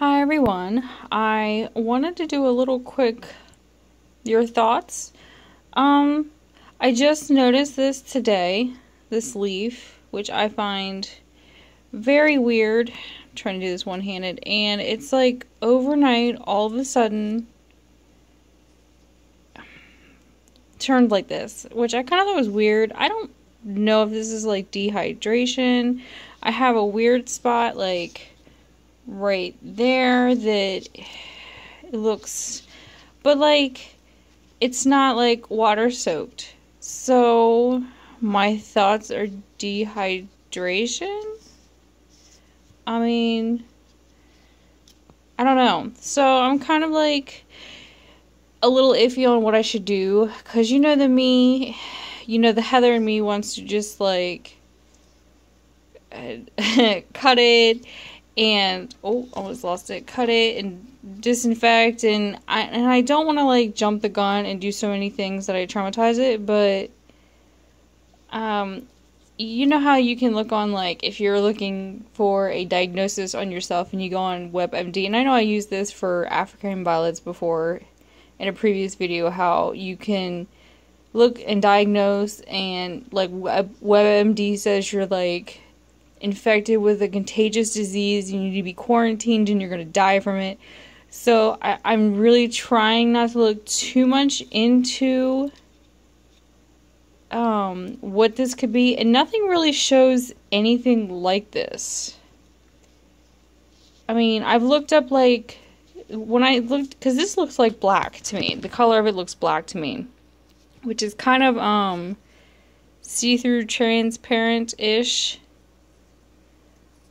Hi everyone. I wanted to do a little quick your thoughts. Um I just noticed this today, this leaf, which I find very weird. I'm trying to do this one-handed and it's like overnight all of a sudden turned like this, which I kind of thought was weird. I don't know if this is like dehydration. I have a weird spot like right there that it looks but like it's not like water soaked. So my thoughts are dehydration? I mean i don't know. So i'm kind of like a little iffy on what i should do because you know the me you know the heather and me wants to just like cut it and oh, almost lost it. Cut it and disinfect, and I and I don't want to like jump the gun and do so many things that I traumatize it, but um, you know how you can look on like if you're looking for a diagnosis on yourself and you go on WebMD, and I know I used this for African violets before in a previous video how you can look and diagnose and like WebMD says you're like infected with a contagious disease, you need to be quarantined and you're going to die from it. So I, I'm really trying not to look too much into um, what this could be, and nothing really shows anything like this. I mean, I've looked up like when I looked because this looks like black to me. The color of it looks black to me, which is kind of um see-through transparent ish.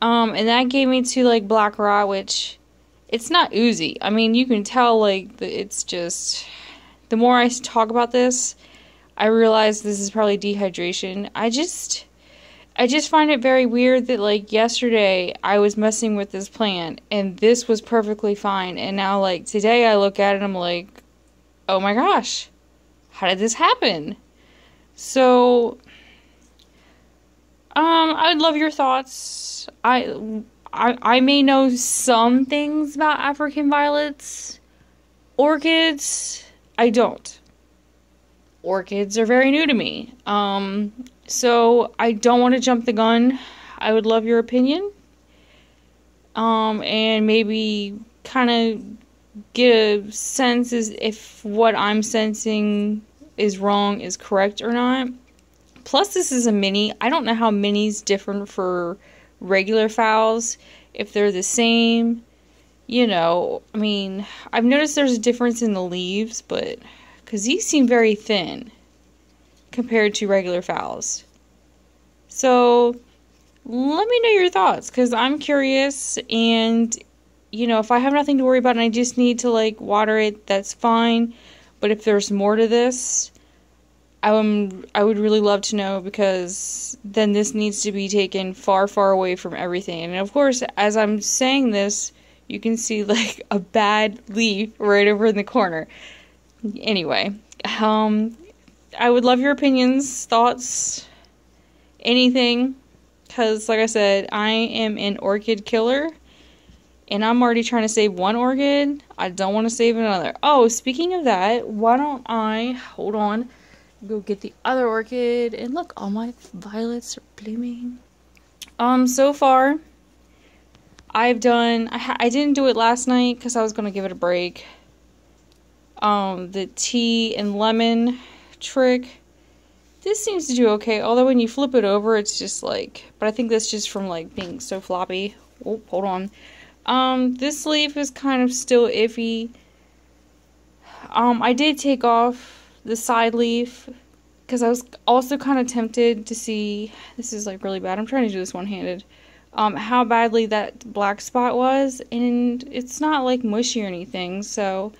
Um, and that gave me to like black rot, which it's not oozy. I mean, you can tell like it's just the more I talk about this, I realize this is probably dehydration. I just I just find it very weird that like yesterday I was messing with this plant and this was perfectly fine and now like today I look at it and I'm like, "Oh my gosh. How did this happen?" So um, I would love your thoughts. I, I, I may know some things about African violets. Orchids, I don't. Orchids are very new to me. Um, so I don't want to jump the gun. I would love your opinion. Um, and maybe kind of get a sense as if what I'm sensing is wrong is correct or not. Plus, this is a mini. I don't know how mini's different for regular phals. If they're the same, you know, I mean, I've noticed there's a difference in the leaves, but because these seem very thin compared to regular phals. So, let me know your thoughts because I'm curious and you know, if I have nothing to worry about and I just need to like water it, that's fine. But if there's more to this, I am I would really love to know because then this needs to be taken far far away from everything. And of course, as I'm saying this, you can see like a bad leaf right over in the corner. Anyway, um I would love your opinions, thoughts, anything cuz like I said, I am an orchid killer and I'm already trying to save one orchid. I don't want to save another. Oh, speaking of that, why don't I hold on go get the other orchid and look all my violets are blooming. Um so far i've done i, I didn't do it last night because i was going to give it a break. Um the tea and lemon trick this seems to do okay although when you flip it over it's just like but i think that's just from like being so floppy. Oh hold on. Um this leaf is kind of still iffy. Um i did take off the side leaf because I was also kind of tempted to see this is like really bad. I'm trying to do this one handed. Um, how badly that black spot was, and it's not like mushy or anything, so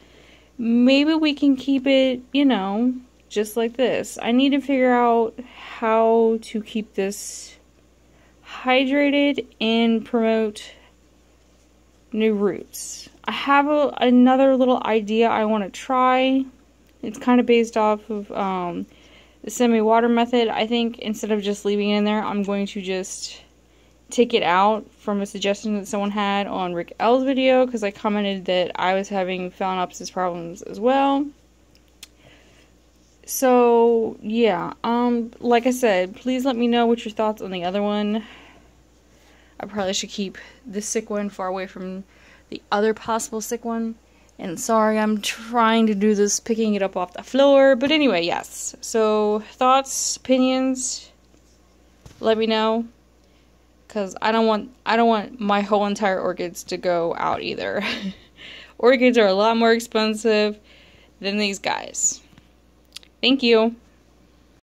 maybe we can keep it, you know, just like this. I need to figure out how to keep this hydrated and promote new roots. I have a, another little idea I want to try it's kind of based off of um, the semi-water method. I think instead of just leaving it in there, I'm going to just take it out from a suggestion that someone had on Rick L's video because I commented that I was having phalaenopsis problems as well. So, yeah, um, like I said, please let me know what your thoughts on the other one. I probably should keep the sick one far away from the other possible sick one. And sorry, I'm trying to do this picking it up off the floor. But anyway, yes. So, thoughts, opinions, let me know cuz I don't want I don't want my whole entire orchids to go out either. orchids are a lot more expensive than these guys. Thank you.